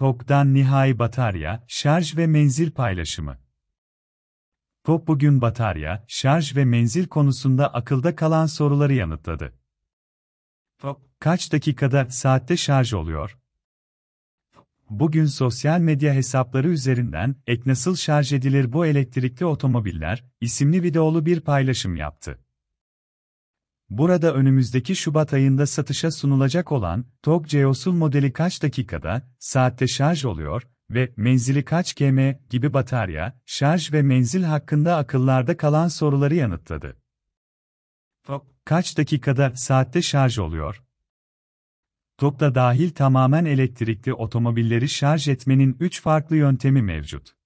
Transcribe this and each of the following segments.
TOG'dan nihai batarya, şarj ve menzil paylaşımı. TOG bugün batarya, şarj ve menzil konusunda akılda kalan soruları yanıtladı. TOG, kaç dakikada, saatte şarj oluyor? Bugün sosyal medya hesapları üzerinden, ek nasıl şarj edilir bu elektrikli otomobiller, isimli videolu bir paylaşım yaptı. Burada önümüzdeki Şubat ayında satışa sunulacak olan TOG Geosul modeli kaç dakikada, saatte şarj oluyor ve menzili kaç km gibi batarya, şarj ve menzil hakkında akıllarda kalan soruları yanıtladı. TOG kaç dakikada, saatte şarj oluyor? TOG'da dahil tamamen elektrikli otomobilleri şarj etmenin 3 farklı yöntemi mevcut.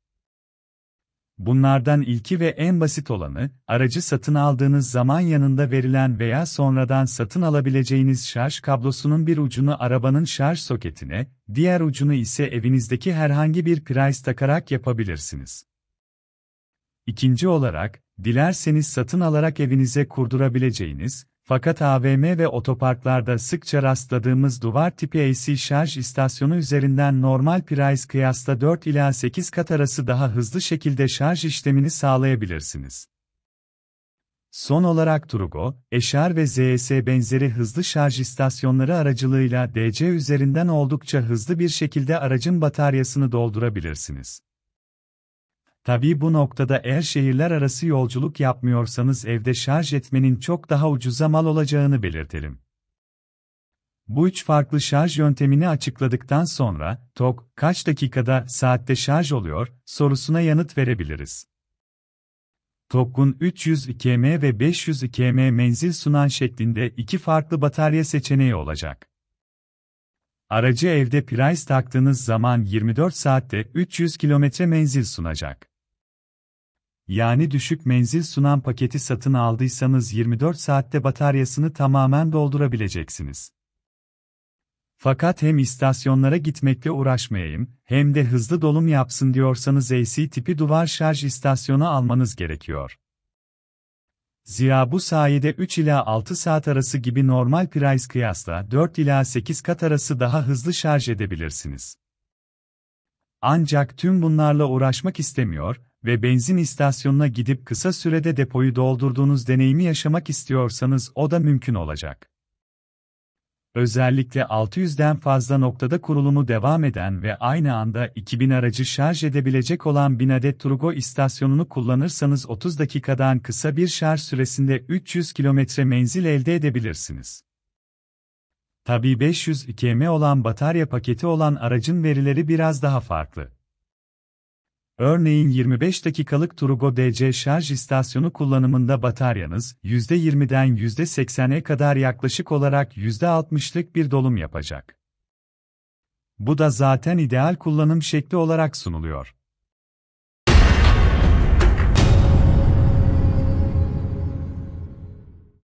Bunlardan ilki ve en basit olanı, aracı satın aldığınız zaman yanında verilen veya sonradan satın alabileceğiniz şarj kablosunun bir ucunu arabanın şarj soketine, diğer ucunu ise evinizdeki herhangi bir priz takarak yapabilirsiniz. İkinci olarak, dilerseniz satın alarak evinize kurdurabileceğiniz, fakat AVM ve otoparklarda sıkça rastladığımız duvar tipi AC şarj istasyonu üzerinden normal price kıyasla 4 ila 8 kat arası daha hızlı şekilde şarj işlemini sağlayabilirsiniz. Son olarak Turgo, Eşar ve ZS benzeri hızlı şarj istasyonları aracılığıyla DC üzerinden oldukça hızlı bir şekilde aracın bataryasını doldurabilirsiniz. Tabii bu noktada eğer şehirler arası yolculuk yapmıyorsanız evde şarj etmenin çok daha ucuza mal olacağını belirtelim. Bu üç farklı şarj yöntemini açıkladıktan sonra, TOG, kaç dakikada, saatte şarj oluyor, sorusuna yanıt verebiliriz. TOG'un 300 km ve 500 km menzil sunan şeklinde iki farklı batarya seçeneği olacak. Aracı evde price taktığınız zaman 24 saatte 300 km menzil sunacak. Yani düşük menzil sunan paketi satın aldıysanız 24 saatte bataryasını tamamen doldurabileceksiniz. Fakat hem istasyonlara gitmekle uğraşmayayım, hem de hızlı dolum yapsın diyorsanız AC tipi duvar şarj istasyonu almanız gerekiyor. Zira bu sayede 3 ila 6 saat arası gibi normal price kıyasla 4 ila 8 kat arası daha hızlı şarj edebilirsiniz. Ancak tüm bunlarla uğraşmak istemiyor, ve benzin istasyonuna gidip kısa sürede depoyu doldurduğunuz deneyimi yaşamak istiyorsanız o da mümkün olacak. Özellikle 600'den fazla noktada kurulumu devam eden ve aynı anda 2000 aracı şarj edebilecek olan 1000 adet Turgo istasyonunu kullanırsanız 30 dakikadan kısa bir şarj süresinde 300 kilometre menzil elde edebilirsiniz. Tabii 500 km olan batarya paketi olan aracın verileri biraz daha farklı. Örneğin 25 dakikalık Turgo DC şarj istasyonu kullanımında bataryanız %20'den %80'e kadar yaklaşık olarak %60'lık bir dolum yapacak. Bu da zaten ideal kullanım şekli olarak sunuluyor.